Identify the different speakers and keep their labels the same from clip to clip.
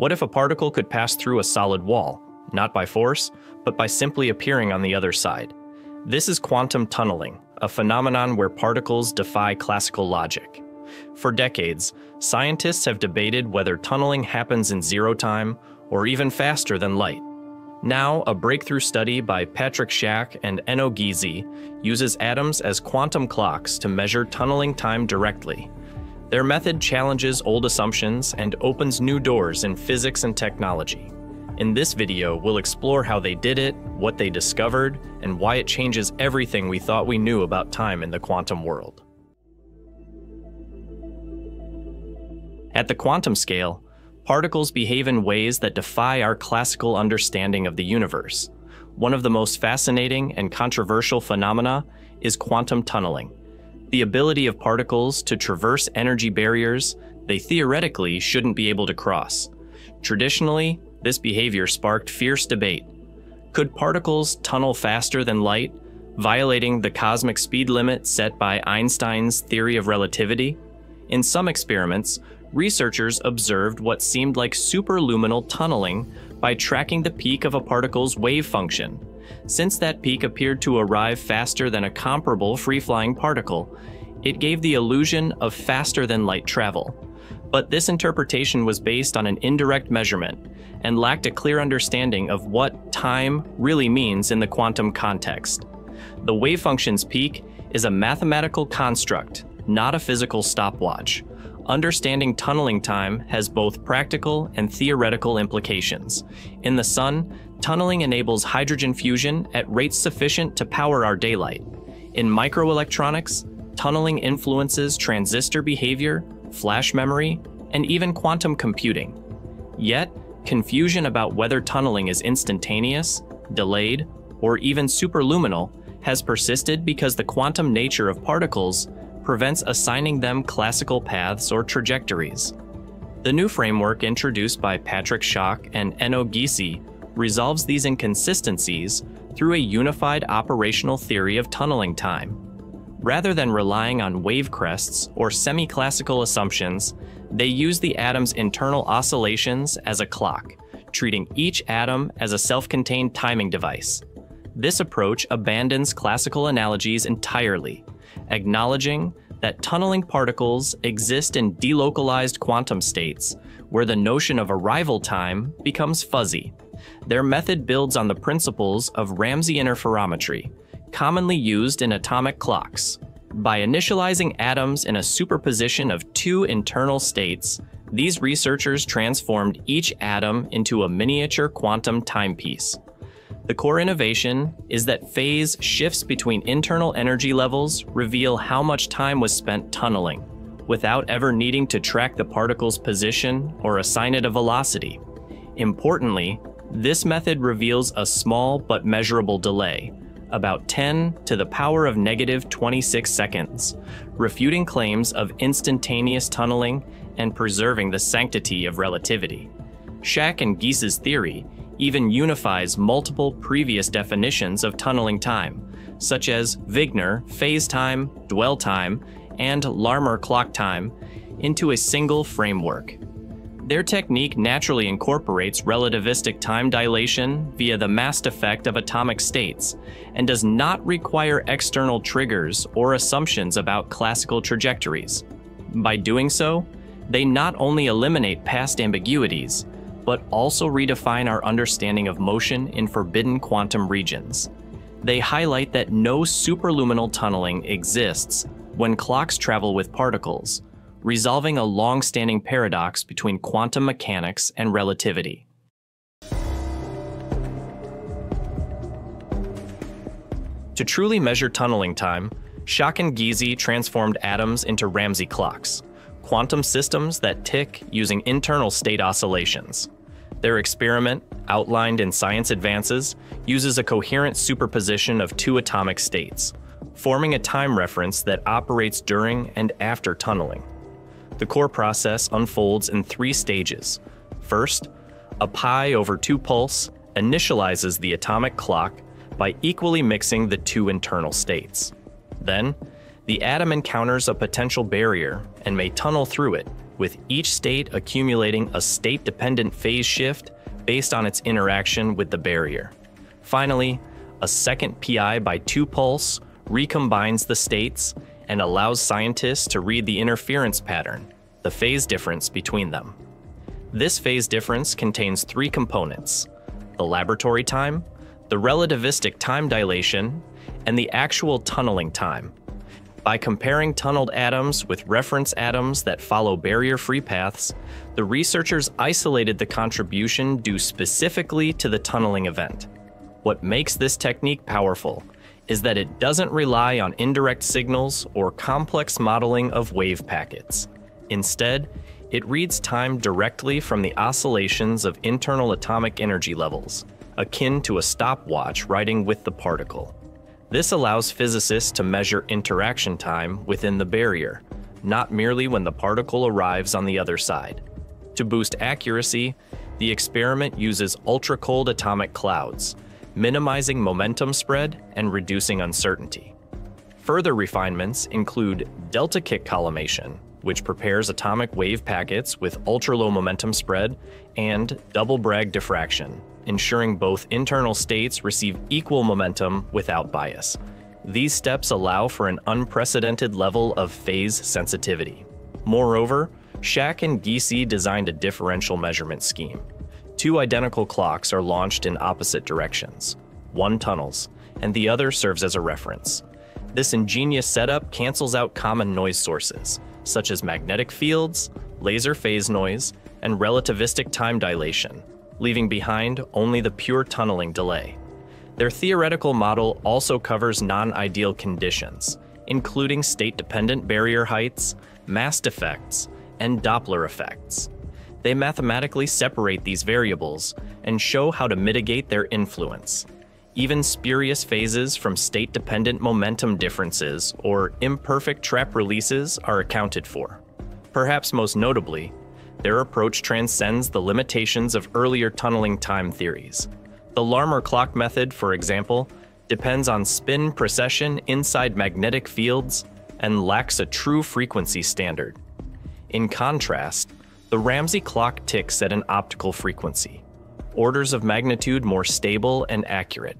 Speaker 1: What if a particle could pass through a solid wall, not by force, but by simply appearing on the other side? This is quantum tunneling, a phenomenon where particles defy classical logic. For decades, scientists have debated whether tunneling happens in zero time or even faster than light. Now, a breakthrough study by Patrick Schach and Enno Giese uses atoms as quantum clocks to measure tunneling time directly, their method challenges old assumptions and opens new doors in physics and technology. In this video, we'll explore how they did it, what they discovered, and why it changes everything we thought we knew about time in the quantum world. At the quantum scale, particles behave in ways that defy our classical understanding of the universe. One of the most fascinating and controversial phenomena is quantum tunneling the ability of particles to traverse energy barriers they theoretically shouldn't be able to cross. Traditionally, this behavior sparked fierce debate. Could particles tunnel faster than light, violating the cosmic speed limit set by Einstein's theory of relativity? In some experiments, researchers observed what seemed like superluminal tunneling by tracking the peak of a particle's wave function since that peak appeared to arrive faster than a comparable free-flying particle, it gave the illusion of faster than light travel. But this interpretation was based on an indirect measurement and lacked a clear understanding of what time really means in the quantum context. The wave function's peak is a mathematical construct, not a physical stopwatch. Understanding tunneling time has both practical and theoretical implications. In the sun, tunneling enables hydrogen fusion at rates sufficient to power our daylight. In microelectronics, tunneling influences transistor behavior, flash memory, and even quantum computing. Yet, confusion about whether tunneling is instantaneous, delayed, or even superluminal has persisted because the quantum nature of particles prevents assigning them classical paths or trajectories. The new framework introduced by Patrick Schach and Enno Giese resolves these inconsistencies through a unified operational theory of tunneling time. Rather than relying on wave crests or semi-classical assumptions, they use the atom's internal oscillations as a clock, treating each atom as a self-contained timing device. This approach abandons classical analogies entirely, acknowledging that tunneling particles exist in delocalized quantum states, where the notion of arrival time becomes fuzzy. Their method builds on the principles of Ramsey interferometry, commonly used in atomic clocks. By initializing atoms in a superposition of two internal states, these researchers transformed each atom into a miniature quantum timepiece. The core innovation is that phase shifts between internal energy levels reveal how much time was spent tunneling, without ever needing to track the particle's position or assign it a velocity. Importantly, this method reveals a small but measurable delay, about 10 to the power of negative 26 seconds, refuting claims of instantaneous tunneling and preserving the sanctity of relativity. Schach and Giese's theory even unifies multiple previous definitions of tunneling time, such as Wigner phase time, dwell time, and Larmor clock time, into a single framework. Their technique naturally incorporates relativistic time dilation via the mass effect of atomic states and does not require external triggers or assumptions about classical trajectories. By doing so, they not only eliminate past ambiguities, but also redefine our understanding of motion in forbidden quantum regions. They highlight that no superluminal tunneling exists when clocks travel with particles, resolving a long-standing paradox between quantum mechanics and relativity. To truly measure tunneling time, Schach and Giese transformed atoms into Ramsey clocks, quantum systems that tick using internal state oscillations. Their experiment, outlined in Science Advances, uses a coherent superposition of two atomic states, forming a time reference that operates during and after tunneling. The core process unfolds in three stages. First, a pi over 2 pulse initializes the atomic clock by equally mixing the two internal states. Then, The atom encounters a potential barrier and may tunnel through it, with each state accumulating a state dependent phase shift based on its interaction with the barrier. Finally, a second PI by 2 pulse recombines the states and allows scientists to read the interference pattern, the phase difference between them. This phase difference contains three components the laboratory time, the relativistic time dilation, and the actual tunneling time. By comparing tunneled atoms with reference atoms that follow barrier free paths, the researchers isolated the contribution due specifically to the tunneling event. What makes this technique powerful is that it doesn't rely on indirect signals or complex modeling of wave packets. Instead, it reads time directly from the oscillations of internal atomic energy levels, akin to a stopwatch riding with the particle. This allows physicists to measure interaction time within the barrier, not merely when the particle arrives on the other side. To boost accuracy, the experiment uses ultra-cold atomic clouds, minimizing momentum spread and reducing uncertainty. Further refinements include delta kick collimation, which prepares atomic wave packets with ultra-low momentum spread, and double Bragg diffraction, ensuring both internal states receive equal momentum without bias. These steps allow for an unprecedented level of phase sensitivity. Moreover, Schach and Giese designed a differential measurement scheme, Two identical clocks are launched in opposite directions. One tunnels, and the other serves as a reference. This ingenious setup cancels out common noise sources, such as magnetic fields, laser phase noise, and relativistic time dilation, leaving behind only the pure tunneling delay. Their theoretical model also covers non-ideal conditions, including state-dependent barrier heights, mass defects, and Doppler effects. They mathematically separate these variables and show how to mitigate their influence. Even spurious phases from state-dependent momentum differences or imperfect trap releases are accounted for. Perhaps most notably, their approach transcends the limitations of earlier tunneling time theories. The Larmor clock method, for example, depends on spin precession inside magnetic fields and lacks a true frequency standard. In contrast, the Ramsey clock ticks at an optical frequency, orders of magnitude more stable and accurate.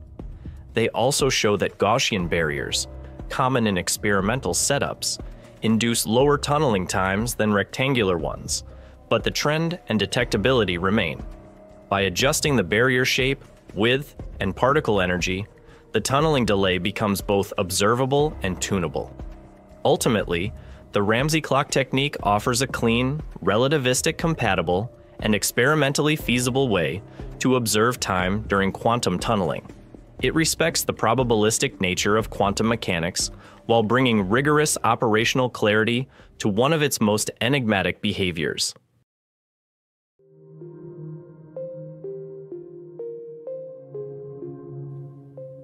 Speaker 1: They also show that Gaussian barriers, common in experimental setups, induce lower tunneling times than rectangular ones, but the trend and detectability remain. By adjusting the barrier shape, width, and particle energy, the tunneling delay becomes both observable and tunable. Ultimately, the Ramsey clock technique offers a clean, relativistic compatible, and experimentally feasible way to observe time during quantum tunneling. It respects the probabilistic nature of quantum mechanics while bringing rigorous operational clarity to one of its most enigmatic behaviors.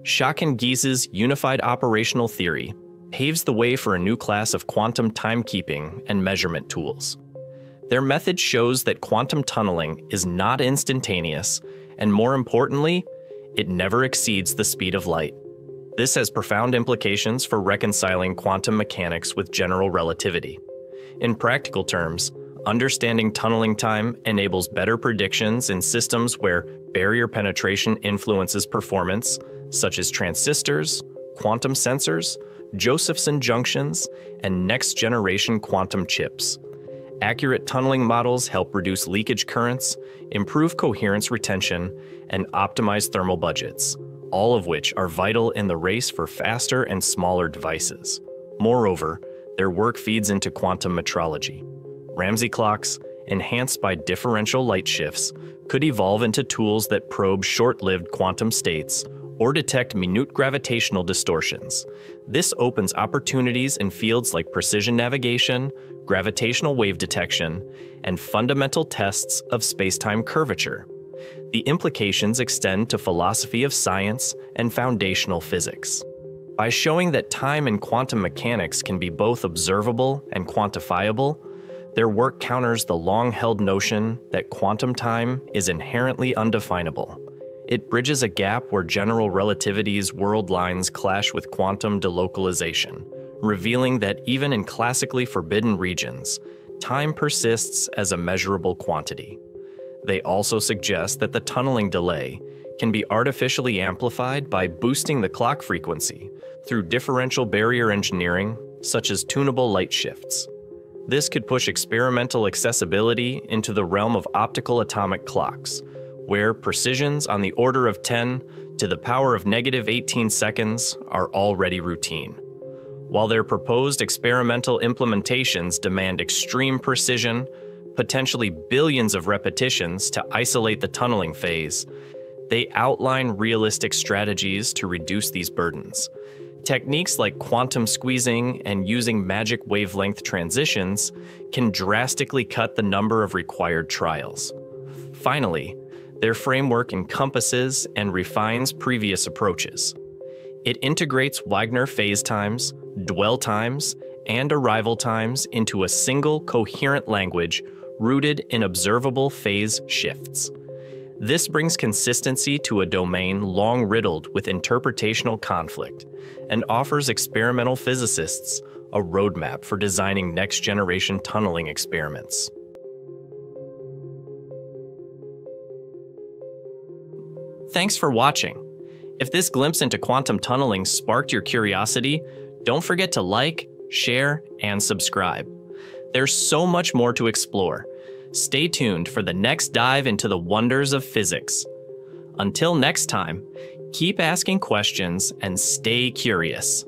Speaker 1: Schach and Giese's unified operational theory paves the way for a new class of quantum timekeeping and measurement tools. Their method shows that quantum tunneling is not instantaneous, and more importantly, it never exceeds the speed of light. This has profound implications for reconciling quantum mechanics with general relativity. In practical terms, understanding tunneling time enables better predictions in systems where barrier penetration influences performance, such as transistors, quantum sensors, Josephson junctions, and next generation quantum chips. Accurate tunneling models help reduce leakage currents, improve coherence retention, and optimize thermal budgets, all of which are vital in the race for faster and smaller devices. Moreover, their work feeds into quantum metrology. Ramsey clocks, enhanced by differential light shifts, could evolve into tools that probe short lived quantum states or detect minute gravitational distortions. This opens opportunities in fields like precision navigation, gravitational wave detection, and fundamental tests of spacetime curvature. The implications extend to philosophy of science and foundational physics. By showing that time in quantum mechanics can be both observable and quantifiable, their work counters the long held notion that quantum time is inherently undefinable. It bridges a gap where general relativity's world lines clash with quantum delocalization, revealing that even in classically forbidden regions, time persists as a measurable quantity. They also suggest that the tunneling delay can be artificially amplified by boosting the clock frequency through differential barrier engineering, such as tunable light shifts. This could push experimental accessibility into the realm of optical atomic clocks, where precisions on the order of 10 to the power of negative 18 seconds are already routine. While their proposed experimental implementations demand extreme precision, potentially billions of repetitions to isolate the tunneling phase, they outline realistic strategies to reduce these burdens. Techniques like quantum squeezing and using magic wavelength transitions can drastically cut the number of required trials. Finally, their framework encompasses and refines previous approaches. It integrates Wigner phase times, dwell times, and arrival times into a single coherent language rooted in observable phase shifts. This brings consistency to a domain long riddled with interpretational conflict and offers experimental physicists a roadmap for designing next generation tunneling experiments. Thanks for watching. If this glimpse into quantum tunneling sparked your curiosity, don't forget to like, share, and subscribe. There's so much more to explore Stay tuned for the next dive into the wonders of physics. Until next time, keep asking questions and stay curious.